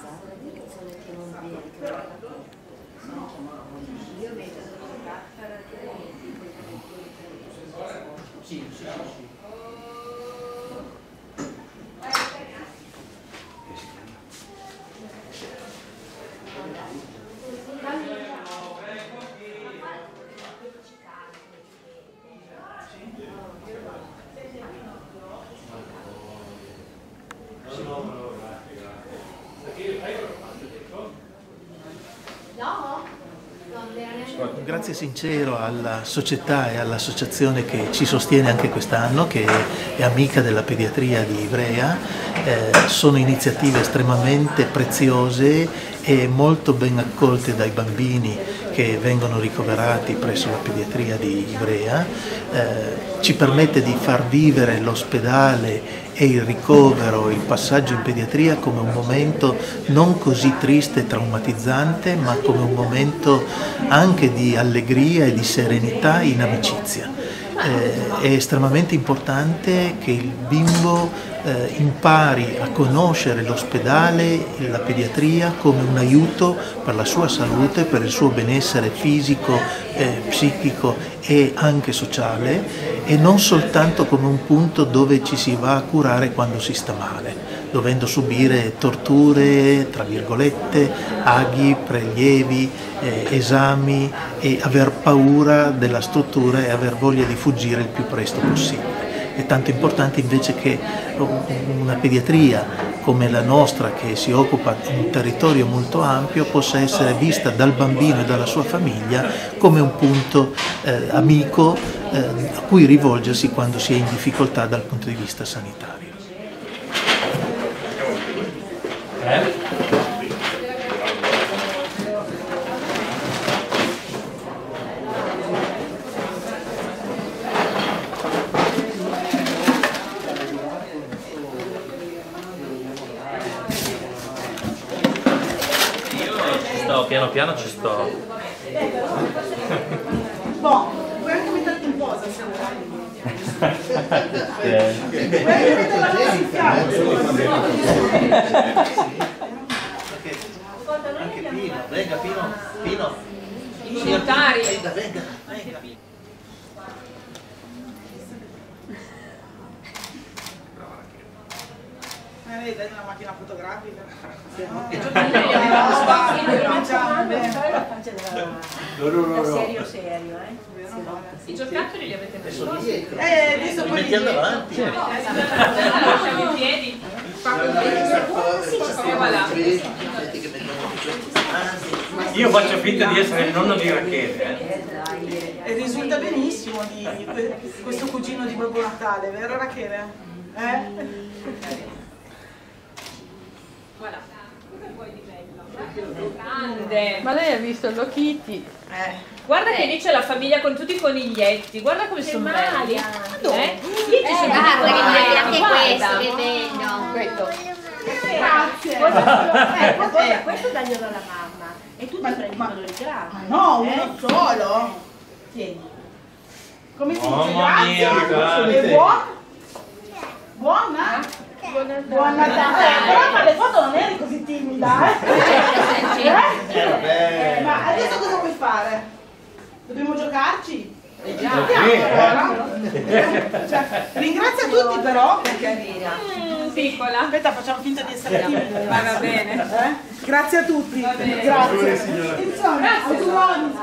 avvisare la direzione che non che non va Io vedo Sì, sì, sì. Un grazie sincero alla società e all'associazione che ci sostiene anche quest'anno, che è amica della pediatria di Ivrea. Eh, sono iniziative estremamente preziose e molto ben accolte dai bambini che vengono ricoverati presso la pediatria di Ivrea. Eh, ci permette di far vivere l'ospedale e il ricovero, il passaggio in pediatria come un momento non così triste e traumatizzante, ma come un momento anche di allegria e di serenità in amicizia. Eh, è estremamente importante che il bimbo eh, impari a conoscere l'ospedale e la pediatria come un aiuto per la sua salute, per il suo benessere fisico, eh, psichico e anche sociale e non soltanto come un punto dove ci si va a curare quando si sta male, dovendo subire torture, tra virgolette, aghi, prelievi, eh, esami e aver paura della struttura e aver voglia di fuggire il più presto possibile è tanto importante invece che una pediatria come la nostra che si occupa di un territorio molto ampio possa essere vista dal bambino e dalla sua famiglia come un punto eh, amico eh, a cui rivolgersi quando si è in difficoltà dal punto di vista sanitario. Eh? sto, piano piano ci sto. Boh, puoi anche metterti in posa se vuoi. Anche Pino, venga Pino, Pino. I militari. Venga, venga, Eh, vedi, dai una macchina fotografica. Serio, serio, eh? I giocattoli li avete messi? Eh, adesso poi li Metti davanti. Lasciamo i piedi. Io faccio finta di essere il nonno di Rachele. Eh. E risulta benissimo di que- questo cugino di Babbo Natale, vero Rachele? Eh? Voilà. Cosa vuoi di bello? Grande. Ma lei ha visto Hello Kitty? Eh. Guarda che lì c'è la famiglia con tutti i coniglietti. Guarda come sono belli. Eh? Lì ci sono tutti i Guarda, anche Guarda. questo, che bello. Questo. Grazie. Ecco, questo, questo daglielo alla mamma. E tu ti prendi quello di grande. Ma no, uno solo. Tieni. Come si dice? Mamma mia, Grazie. ragazzi. È buona? Buona? Buon Natale. Eh, però per le foto non eri così timida, eh? Eh, Ma adesso cosa vuoi fare? Dobbiamo giocarci? Giochiamo, allora. Cioè, ringrazia tutti però perché Mm, Piccola. aspetta facciamo finta di essere timidi Ma va bene. Eh? grazie a tutti grazie attenzione auguroni